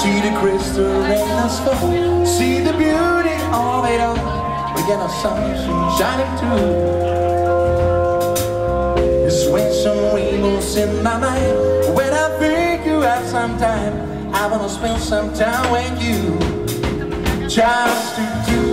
See the crystal rain that's fall See the beauty of it all. We get our sun shining through. It's when some rainbows in my mind. When I think you have some time I wanna spend some time with you. Just to do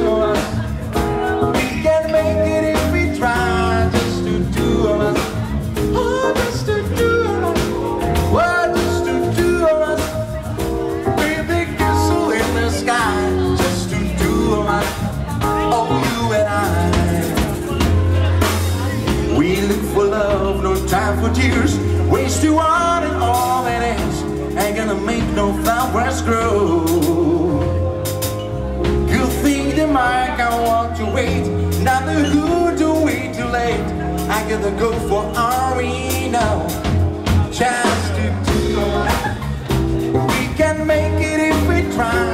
I gotta go for Ari now Just to do. We can make it if we try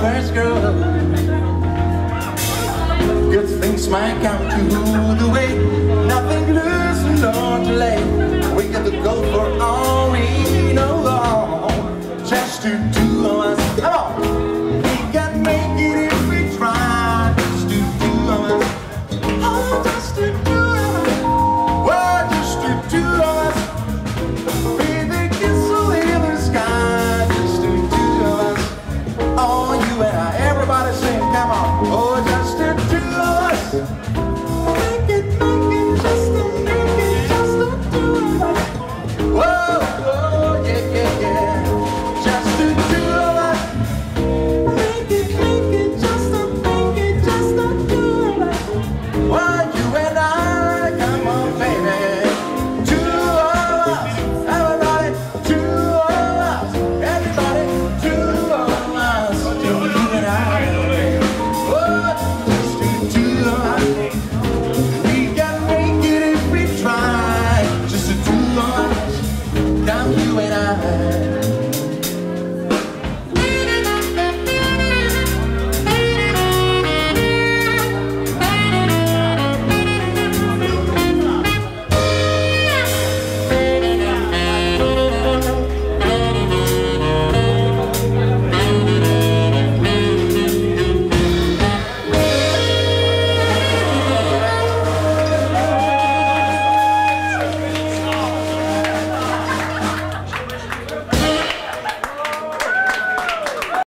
first girl. Good things might come to the way